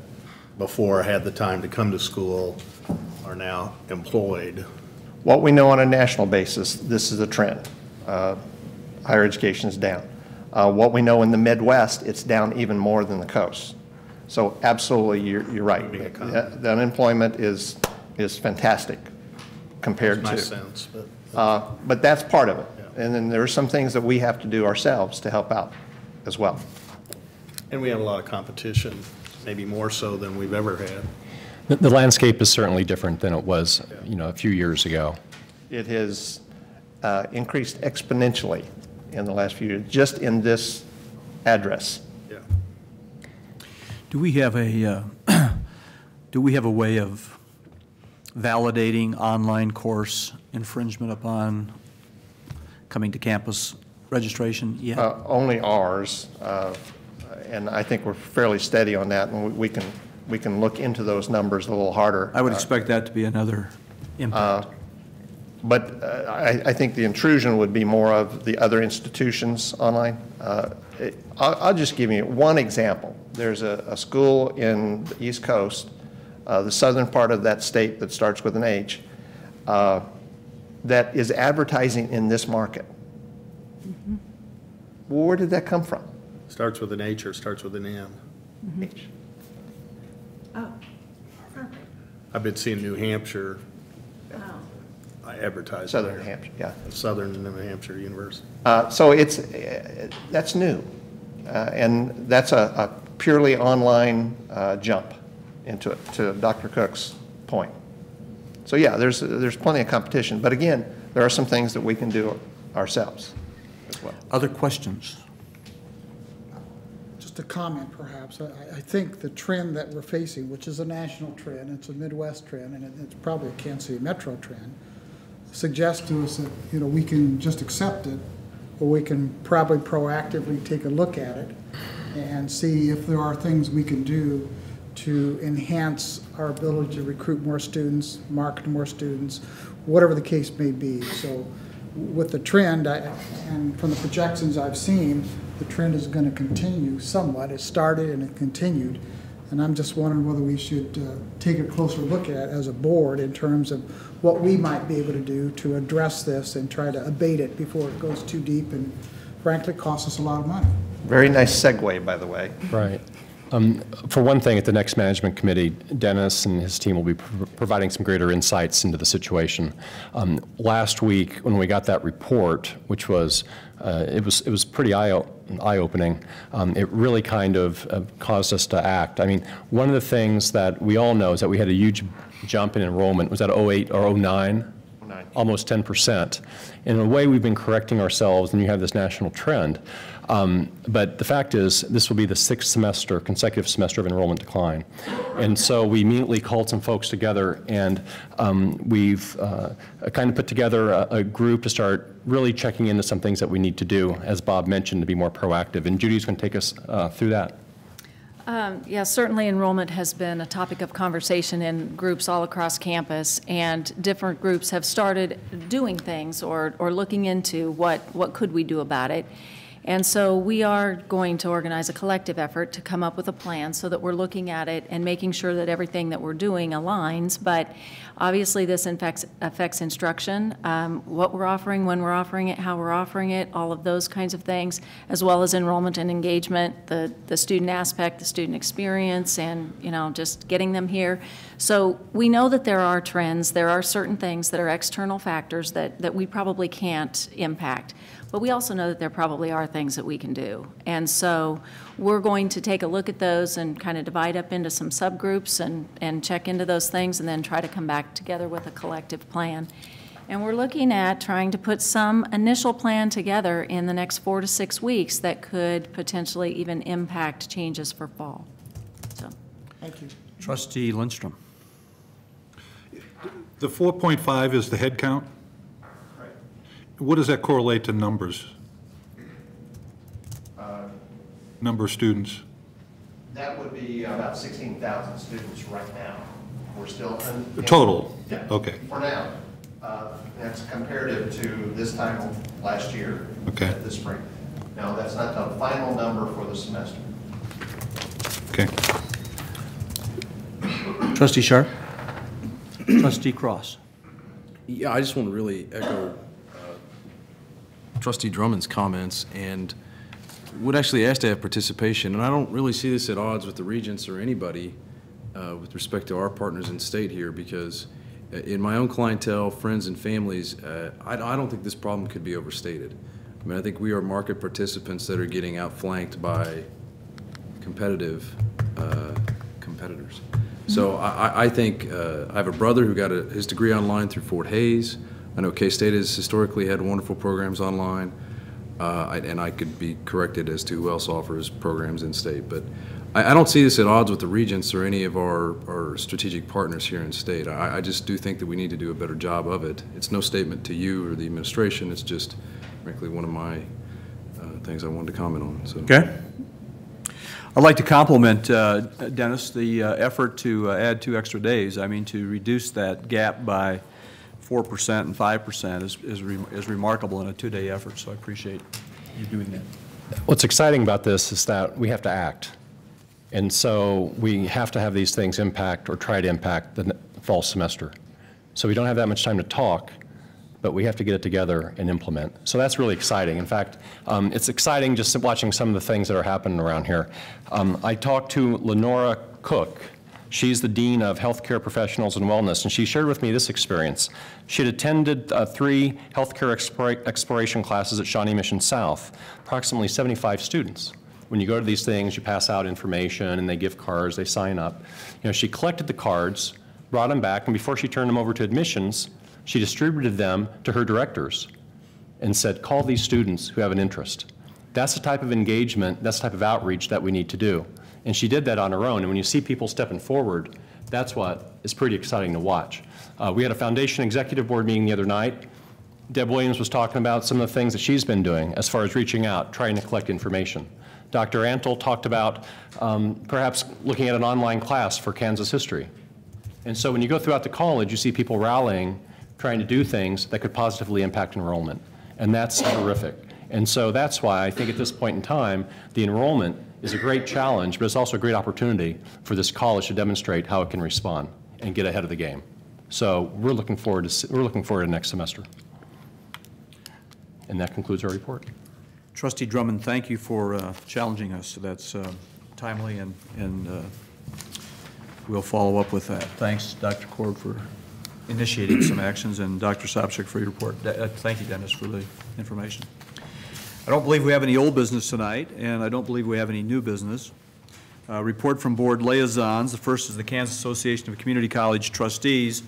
before had the time to come to school are now employed. What we know on a national basis, this is a trend. Uh, Higher education is down. Uh, What we know in the Midwest, it's down even more than the coast. So absolutely, you're, you're right. The the unemployment is, is fantastic compared to. My sense, but. Uh, But that's part of it. And then there are some things that we have to do ourselves to help out as well. And we have a lot of competition, maybe more so than we've ever had. The- The landscape is certainly different than it was, you know, a few years ago. It has uh, increased exponentially in the last few years, just in this address. Yeah. Do we have a, uh, do we have a way of validating online course infringement upon coming to campus registration yet? Uh, Only ours, uh, and I think we're fairly steady on that, and we- we can, we can look into those numbers a little harder. I would Uh, expect that to be another impact. But uh, I, I think the intrusion would be more of the other institutions online. Uh, it- I'll, I'll just give you one example. There's a, a school in the East Coast, uh, the southern part of that state that starts with an H, uh, that is advertising in this market. Well, Where did that come from? Starts with an H or starts with an M. H. I've been seeing New Hampshire I advertise. Southern there. Hampshire, yeah. Southern New Hampshire University. Uh, So it's, uh, that's new. Uh, And that's a a purely online uh, jump into it, to Dr. Cook's point. So yeah, there's, there's plenty of competition. But again, there are some things that we can do ourselves as well. Other questions? Just a comment perhaps. I, I think the trend that we're facing, which is a national trend, it's a Midwest trend, and it- it's probably a Kansas City metro trend, suggests to us that, you know, we can just accept it, or we can probably proactively take a look at it and see if there are things we can do to enhance our ability to recruit more students, market more students, whatever the case may be. So with the trend, I- and from the projections I've seen, the trend is going to continue somewhat. It started and it continued. And I'm just wondering whether we should uh, take a closer look at as a board in terms of what we might be able to do to address this and try to abate it before it goes too deep and frankly costs us a lot of money. Very nice segue, by the way. Right. Um, For one thing, at the next management committee, Dennis and his team will be pro- providing some greater insights into the situation. Um, Last week, when we got that report, which was, uh, it was, it was pretty eye- eye-opening, um, it really kind of uh, caused us to act. I mean, one of the things that we all know is that we had a huge jump in enrollment, was that 08 or 09? almost 10%. In a way, we've been correcting ourselves, and you have this national trend. Um, But the fact is, this will be the sixth semester, consecutive semester of enrollment decline. And so we immediately called some folks together, and um, we've uh, kind of put together a a group to start really checking into some things that we need to do, as Bob mentioned, to be more proactive. And Judy's going to take us uh, through that. Um, Yeah, certainly enrollment has been a topic of conversation in groups all across campus, and different groups have started doing things or, or looking into what, what could we do about it. And so we are going to organize a collective effort to come up with a plan so that we're looking at it and making sure that everything that we're doing aligns. But obviously, this affects, affects instruction, um, what we're offering, when we're offering it, how we're offering it, all of those kinds of things, as well as enrollment and engagement, the, the student aspect, the student experience, and, you know, just getting them here. So we know that there are trends, there are certain things that are external factors that, that we probably can't impact. But we also know that there probably are things that we can do. And so we're going to take a look at those and kind of divide up into some subgroups and, and check into those things and then try to come back together with a collective plan. And we're looking at trying to put some initial plan together in the next four to six weeks that could potentially even impact changes for fall. So, Thank you. Trustee Lindstrom. The 4.5 is the head count? What does that correlate to numbers? Uh, Number of students? That would be about 16,000 students right now. We're still. in- Total? Yeah. Okay. For now. Uh, That's comparative to this time last year. Okay. This spring. Now, that's not the final number for the semester. Okay. Trustee Sharp? Trustee Cross? Yeah, I just want to really echo uh, trustee Drummond's comments and would actually ask to have participation. And I don't really see this at odds with the regents or anybody uh, with respect to our partners in state here because uh, in my own clientele, friends and families, uh, I I don't think this problem could be overstated. I mean, I think we are market participants that are getting outflanked by competitive uh, competitors. So I, I- I think, uh, I have a brother who got a- his degree online through Fort Hays. I know K-State has historically had wonderful programs online, uh, I- and I could be corrected as to who else offers programs in-state. But I, I don't see this at odds with the Regents or any of our, our strategic partners here in state. I, I just do think that we need to do a better job of it. It's no statement to you or the administration, it's just frankly one of my uh, things I wanted to comment on, so. Okay. I'd like to compliment uh, Dennis, the uh, effort to uh, add two extra days. I mean, to reduce that gap by 4% and 5% is- is re- is remarkable in a two-day effort, so I appreciate you doing that. What's exciting about this is that we have to act. And so we have to have these things impact or try to impact the fall semester. So we don't have that much time to talk, but we have to get it together and implement. So that's really exciting. In fact, um, it's exciting just watching some of the things that are happening around here. Um, I talked to Lenora Cook. She's the Dean of Healthcare Professionals and Wellness, and she shared with me this experience. She had attended uh, three healthcare explora- exploration classes at Shawnee Mission South, approximately 75 students. When you go to these things, you pass out information, and they give cards, they sign up. You know, she collected the cards, brought them back, and before she turned them over to admissions, she distributed them to her directors and said, call these students who have an interest. That's the type of engagement, that's the type of outreach that we need to do. And she did that on her own. And when you see people stepping forward, that's what is pretty exciting to watch. Uh, we had a foundation executive board meeting the other night. Deb Williams was talking about some of the things that she's been doing as far as reaching out, trying to collect information. Dr. Antle talked about um, perhaps looking at an online class for Kansas history. And so when you go throughout the college, you see people rallying trying to do things that could positively impact enrollment. And that's terrific. And so that's why I think at this point in time, the enrollment is a great challenge, but it's also a great opportunity for this college to demonstrate how it can respond and get ahead of the game. So we're looking forward to, we're looking forward to next semester. And that concludes our report. Trustee Drummond, thank you for uh, challenging us. That's uh, timely, and, and uh, we'll follow up with that. Thanks, Dr. Korb, for initiating some actions, and Dr. Sopcich for your report. De- uh, Thank you, Dennis, for the information. I don't believe we have any old business tonight, and I don't believe we have any new business. Uh, Report from board liaisons. The first is the Kansas Association of Community College Trustees.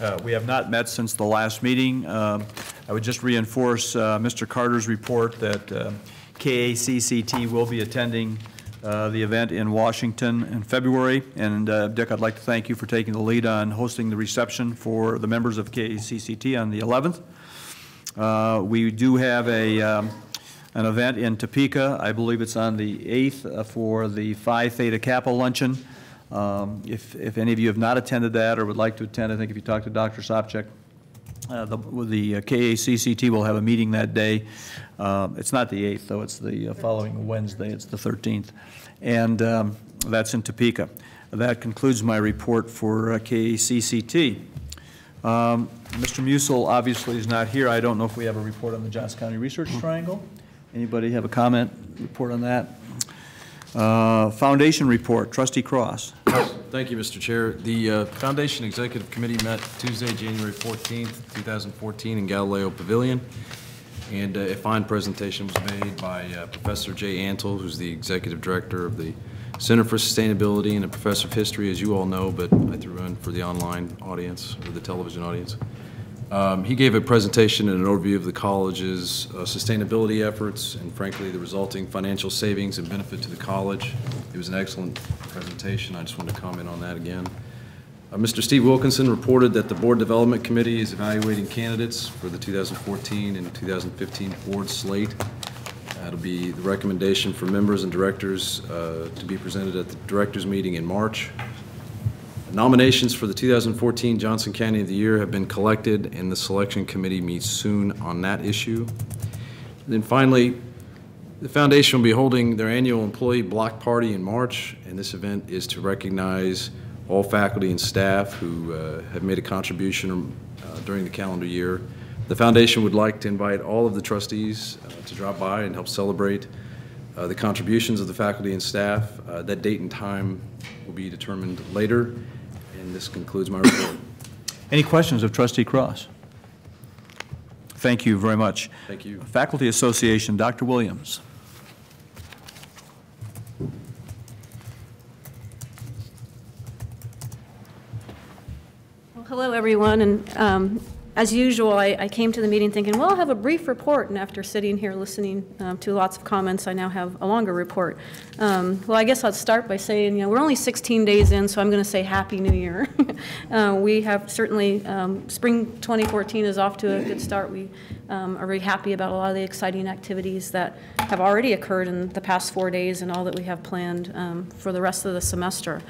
Uh, We have not met since the last meeting. Um, I would just reinforce uh, Mr. Carter's report that um, KACCT will be attending uh, the event in Washington in February. And uh, Dick, I'd like to thank you for taking the lead on hosting the reception for the members of KACCT on the 11th. Uh, We do have a, um, an event in Topeka, I believe it's on the 8th, uh, for the Phi Theta Kappa Luncheon. Um, If, if any of you have not attended that or would like to attend, I think if you talk to Dr. Sopcich, uh, the the uh, KACCT will have a meeting that day. Uh, It's not the 8th, though, it's the uh, following Wednesday, it's the 13th. And um, that's in Topeka. That concludes my report for uh, KACCT. Um, Mr. Musil obviously is not here. I don't know if we have a report on the Johnson County Research Triangle. Anybody have a comment, report on that? Uh, Foundation report, trustee Cross. Thank you, Mr. Chair. The uh, Foundation Executive Committee met Tuesday, January 14th, 2014, in Galileo Pavilion, and uh, a fine presentation was made by uh, Professor Jay Antle, who's the Executive Director of the Center for Sustainability and a Professor of History, as you all know, but I threw in for the online audience, or the television audience. Um, He gave a presentation and an overview of the college's uh, sustainability efforts and frankly, the resulting financial savings and benefit to the college. It was an excellent presentation. I just want to comment on that again. Uh, Mr. Steve Wilkinson reported that the Board Development Committee is evaluating candidates for the 2014 and 2015 board slate. That'll be the recommendation for members and directors uh, to be presented at the directors' meeting in March. Nominations for the 2014 Johnson County of the Year have been collected, and the selection committee meets soon on that issue. And Then finally, the foundation will be holding their annual employee block party in March, and this event is to recognize all faculty and staff who uh, have made a contribution uh, during the calendar year. The foundation would like to invite all of the trustees uh, to drop by and help celebrate uh, the contributions of the faculty and staff. Uh, That date and time will be determined later, and this concludes my report. Any questions of trustee Cross? Thank you very much. Thank you. Faculty Association, Dr. Williams. Well, hello, everyone, and um, as usual, I I came to the meeting thinking, well, I'll have a brief report, and after sitting here listening um, to lots of comments, I now have a longer report. Um, Well, I guess I'll start by saying, you know, we're only 16 days in, so I'm going to say Happy New Year. Uh, We have certainly, um, spring 2014 is off to a good start. We um, are very happy about a lot of the exciting activities that have already occurred in the past four days and all that we have planned um, for the rest of the semester.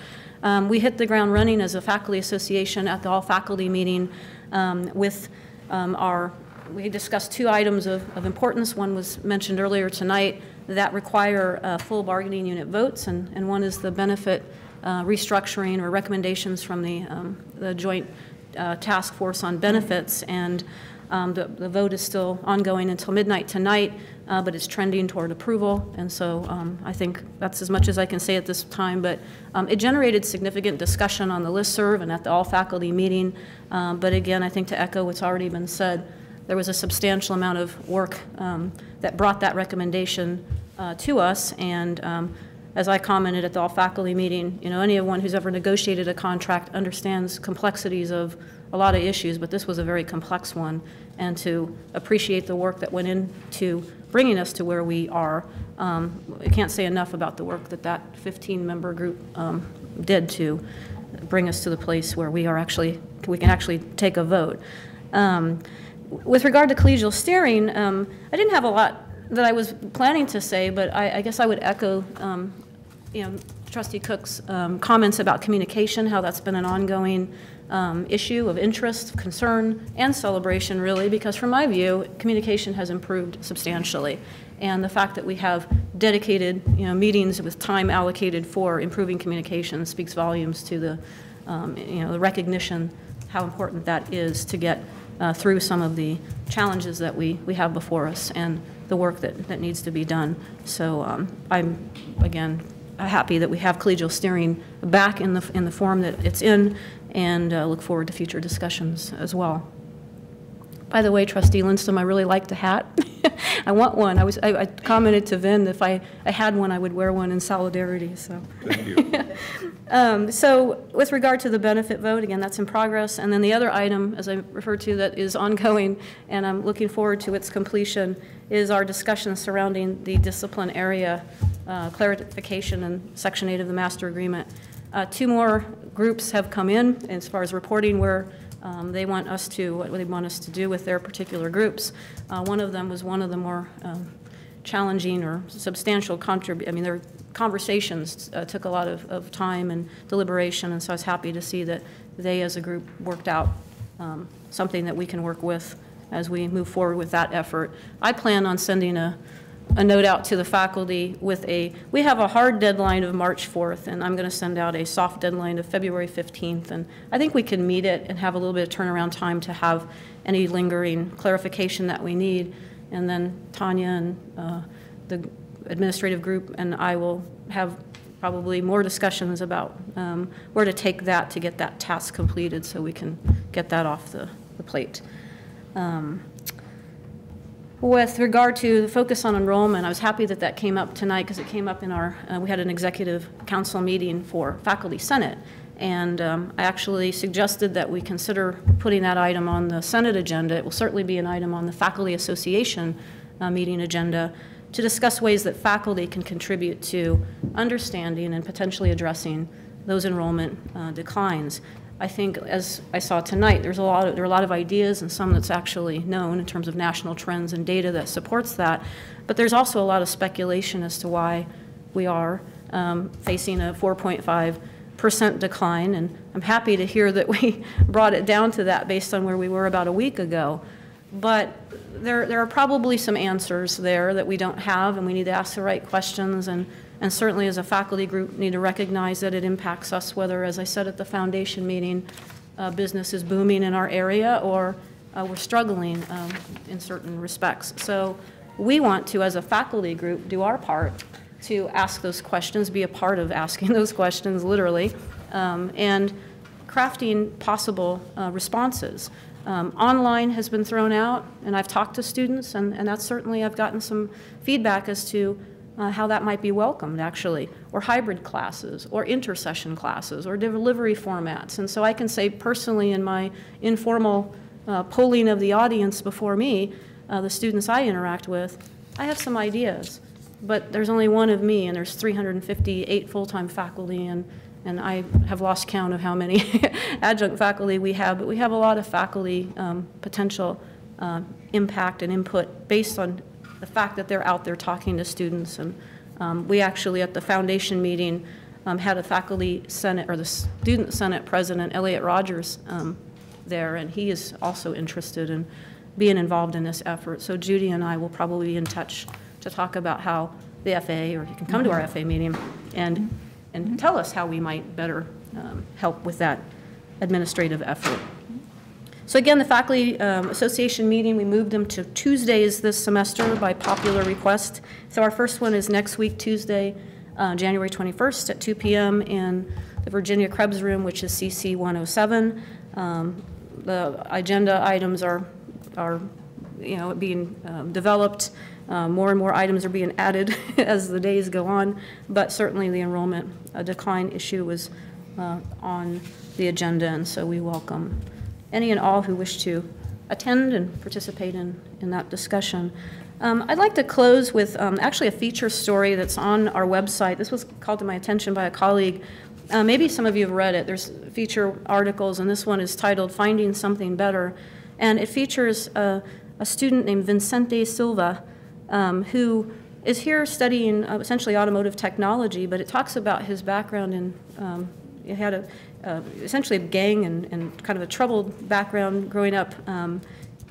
Um, We hit the ground running as a faculty association at the all-faculty meeting um, with um, our, we discussed two items of of importance. One was mentioned earlier tonight that require uh, full bargaining unit votes, and and one is the benefit uh, restructuring or recommendations from the um, the Joint uh, Task Force on Benefits. And um, The the vote is still ongoing until midnight tonight, uh, but it's trending toward approval. And so um, I think that's as much as I can say at this time. But um, it generated significant discussion on the listserv and at the all-faculty meeting. Um, But again, I think to echo what's already been said, there was a substantial amount of work um, that brought that recommendation uh, to us. And um, as I commented at the all-faculty meeting, you know, anyone who's ever negotiated a contract understands complexities of a lot of issues, but this was a very complex one. And to appreciate the work that went into bringing us to where we are, um, I can't say enough about the work that that 15-member group um, did to bring us to the place where we are actually, we can actually take a vote. Um, With regard to collegial steering, um, I didn't have a lot that I was planning to say, but I I guess I would echo, um, you know, trustee Cook's um, comments about communication, how that's been an ongoing um, issue of interest, concern, and celebration, really, because from my view, communication has improved substantially. And the fact that we have dedicated, you know, meetings with time allocated for improving communication speaks volumes to the, um, you know, the recognition how important that is to get uh, through some of the challenges that we, we have before us and the work that, that needs to be done. So um, I'm, again, happy that we have collegial steering back in the, in the form that it's in and uh, look forward to future discussions as well. By the way, trustee Lindstrom, I really like the hat. I want one. I was, I, I commented to Vin that if I, I had one, I would wear one in solidarity, so. Thank you. Um, So with regard to the benefit vote, again, that's in progress. And then the other item, as I referred to, that is ongoing, and I'm looking forward to its completion, is our discussion surrounding the discipline area uh, clarification in Section 8 of the master agreement. Uh, Two more groups have come in as far as reporting where um, they want us to, what they want us to do with their particular groups. Uh, One of them was one of the more um, challenging or substantial contrib, I mean, their conversations uh, took a lot of, of time and deliberation, and so I was happy to see that they, as a group, worked out um, something that we can work with as we move forward with that effort. I plan on sending a, a note out to the faculty with a, we have a hard deadline of March 4th, and I'm going to send out a soft deadline of February 15th, and I think we can meet it and have a little bit of turnaround time to have any lingering clarification that we need. And then Tanya and uh, the administrative group and I will have probably more discussions about um, where to take that to get that task completed so we can get that off the, the plate. Um, with regard to the focus on enrollment, I was happy that that came up tonight because it came up in our, uh, we had an executive council meeting for faculty senate. And um, I actually suggested that we consider putting that item on the Senate agenda. It will certainly be an item on the Faculty Association uh, meeting agenda to discuss ways that faculty can contribute to understanding and potentially addressing those enrollment uh, declines. I think, as I saw tonight, there's a lot of, there are a lot of ideas and some that's actually known in terms of national trends and data that supports that. But there's also a lot of speculation as to why we are um, facing a 4.5 percent decline, and I'm happy to hear that we brought it down to that based on where we were about a week ago. But there, there are probably some answers there that we don't have, and we need to ask the right questions, and, and certainly as a faculty group need to recognize that it impacts us, whether, as I said at the foundation meeting, uh, business is booming in our area or uh, we're struggling um, in certain respects. So we want to, as a faculty group, do our part to ask those questions, be a part of asking those questions, literally, um, and crafting possible uh, responses. Um, online has been thrown out, and I've talked to students, and, and that's certainly, I've gotten some feedback as to uh, how that might be welcomed, actually, or hybrid classes, or intersession classes, or delivery formats. And so I can say personally in my informal uh, polling of the audience before me, uh, the students I interact with, I have some ideas but there's only one of me, and there's 358 full-time faculty, and, and I have lost count of how many adjunct faculty we have, but we have a lot of faculty um, potential uh, impact and input based on the fact that they're out there talking to students. And um, we actually, at the foundation meeting, um, had a faculty senate, or the student senate president, Elliot Rogers, um, there, and he is also interested in being involved in this effort. So Judy and I will probably be in touch to talk about how the FA, or you can come to our FA meeting and, and tell us how we might better um, help with that administrative effort. So again, the Faculty um, Association meeting, we moved them to Tuesdays this semester by popular request. So our first one is next week, Tuesday, uh, January 21st at 2 p.m. in the Virginia Krebs Room, which is CC 107. Um, the agenda items are, are you know, being um, developed uh, more and more items are being added as the days go on, but certainly the enrollment uh, decline issue was uh, on the agenda, and so we welcome any and all who wish to attend and participate in, in that discussion. Um, I'd like to close with um, actually a feature story that's on our website. This was called to my attention by a colleague. Uh, maybe some of you have read it. There's feature articles, and this one is titled Finding Something Better. And it features a, a student named Vincente Silva um, who is here studying uh, essentially automotive technology, but it talks about his background in, um, he had a, uh, essentially a gang and, and kind of a troubled background growing up. Um,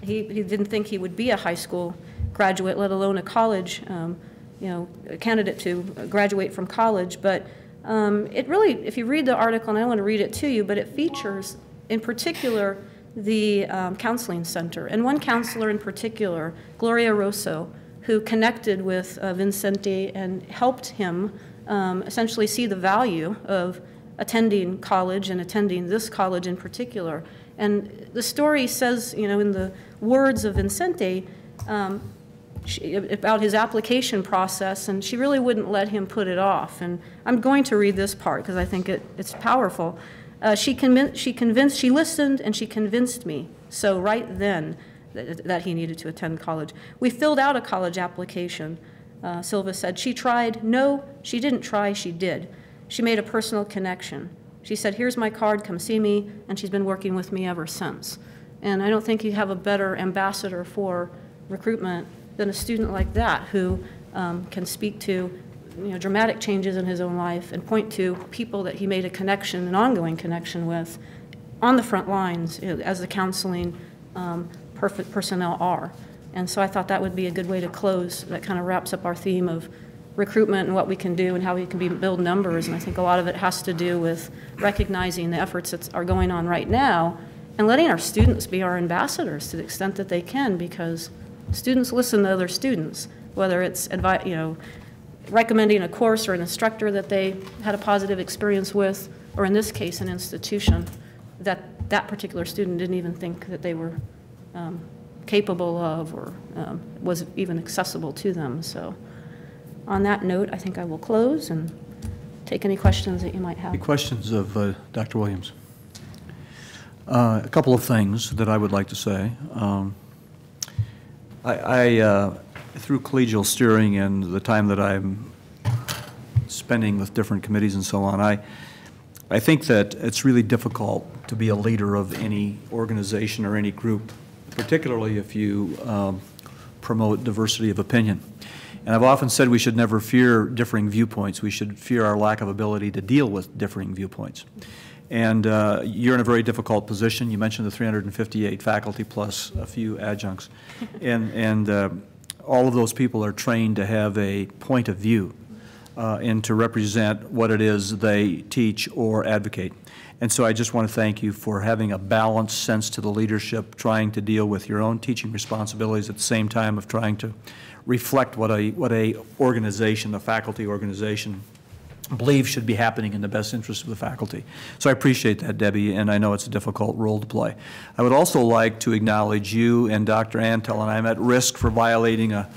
he, he didn't think he would be a high school graduate, let alone a college, um, you know, candidate to graduate from college. But um, it really, if you read the article, and I want to read it to you, but it features in particular the um, counseling center. And one counselor in particular, Gloria Rosso, who connected with uh, Vincente and helped him um, essentially see the value of attending college and attending this college in particular. And the story says, you know, in the words of Vincente, um, she, about his application process, and she really wouldn't let him put it off. And I'm going to read this part because I think it, it's powerful. Uh, she, convinced, she convinced, she listened and she convinced me. So right then, that, that he needed to attend college. We filled out a college application. Uh, Silva said she tried. No, she didn't try. She did. She made a personal connection. She said, "Here's my card. Come see me." And she's been working with me ever since. And I don't think you have a better ambassador for recruitment than a student like that who um, can speak to you know, dramatic changes in his own life and point to people that he made a connection, an ongoing connection with, on the front lines you know, as the counseling um, perfect personnel are. And so I thought that would be a good way to close. That kind of wraps up our theme of recruitment and what we can do and how we can be, build numbers. And I think a lot of it has to do with recognizing the efforts that are going on right now and letting our students be our ambassadors to the extent that they can because students listen to other students, whether it's advi- you know, recommending a course or an instructor that they had a positive experience with, or in this case, an institution that that particular student didn't even think that they were um, capable of or um, was even accessible to them. So on that note, I think I will close and take any questions that you might have. Any questions of uh, Dr. Williams? Uh, A couple of things that I would like to say. Um, I, I, uh, through collegial steering and the time that I'm spending with different committees and so on, I, I think that it's really difficult to be a leader of any organization or any group, particularly if you um, promote diversity of opinion. And I've often said we should never fear differing viewpoints. We should fear our lack of ability to deal with differing viewpoints. And uh, you're in a very difficult position. You mentioned the 358 faculty plus a few adjuncts. And, and uh, all of those people are trained to have a point of view uh, and to represent what it is they teach or advocate. And so I just want to thank you for having a balanced sense to the leadership, trying to deal with your own teaching responsibilities at the same time of trying to reflect what a, what a organization, a faculty organization, believes should be happening in the best interest of the faculty. So I appreciate that, Debbie, and I know it's a difficult role to play. I would also like to acknowledge you and Dr. Antle, and I'm at risk for violating a,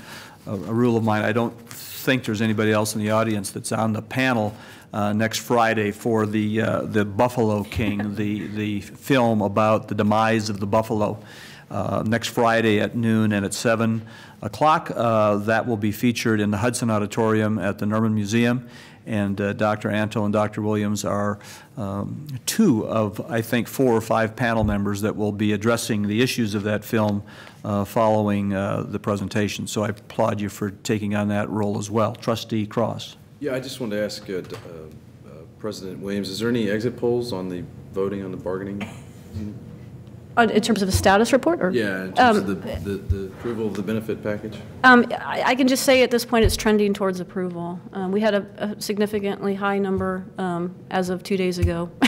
a, a rule of mine. I don't think there's anybody else in the audience that's on the panel uh, next Friday for the, uh, the Buffalo King, the, the film about the demise of the buffalo. Uh, next Friday at noon and at 7 o'clock. Uh, that will be featured in the Hudson Auditorium at the Nerman Museum. And uh, Dr. Antle and Dr. Williams are um, two of, I think, four or five panel members that will be addressing the issues of that film uh, following uh, the presentation. So I applaud you for taking on that role as well. Trustee Cross. Yeah, I just wanted to ask uh, uh, President Williams, is there any exit polls on the voting on the bargaining? Uh, In terms of a status report, or? Yeah, in terms Um, of the, the the approval of the benefit package? Um, I I can just say at this point, it's trending towards approval. Um, We had a a significantly high number um, as of two days ago.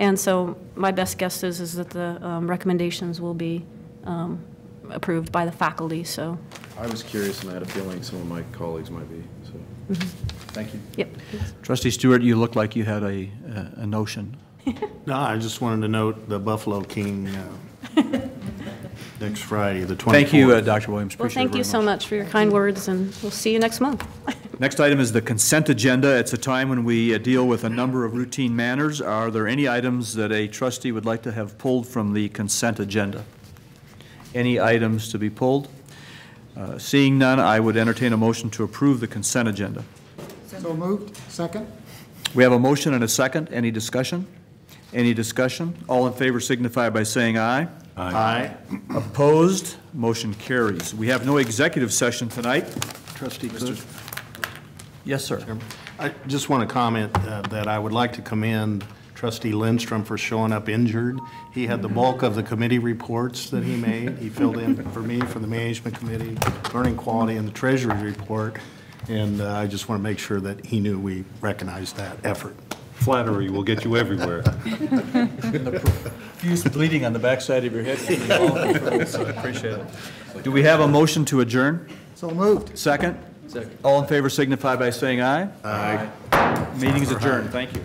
And so my best guess is, is that the um, recommendations will be um, approved by the faculty, so, I was curious, and I had a feeling some of my colleagues might be, so. Thank you. yep. Trustee Stewart, you look like you had a, a notion. No, I just wanted to note the Buffalo King uh, next Friday, the 24th. Thank you, uh, Dr. Williams. Well, Appreciate it thank you very so much. much for your kind words, and we'll see you next month. Next item is the consent agenda. It's a time when we uh, deal with a number of routine matters. Are there any items that a trustee would like to have pulled from the consent agenda? Any items to be pulled? Uh, Seeing none, I would entertain a motion to approve the consent agenda. So moved. Second? We have a motion and a second. Any discussion? Any discussion? All in favor signify by saying aye. Aye. Opposed? Motion carries. We have no executive session tonight. Trustee Cook? Yes, sir. I just want to comment uh, that I would like to commend trustee Lindstrom for showing up injured. He had the bulk of the committee reports that he made. He filled in for me, for the management committee, learning quality, and the treasury report. And uh, I just want to make sure that he knew we recognized that effort. Flattery will get you everywhere. Profuse bleeding on the backside of your head. So I Appreciate it. Do we have a motion to adjourn? So moved. Second? Second. All in favor signify by saying aye. Aye. Meeting is adjourned. Thank you.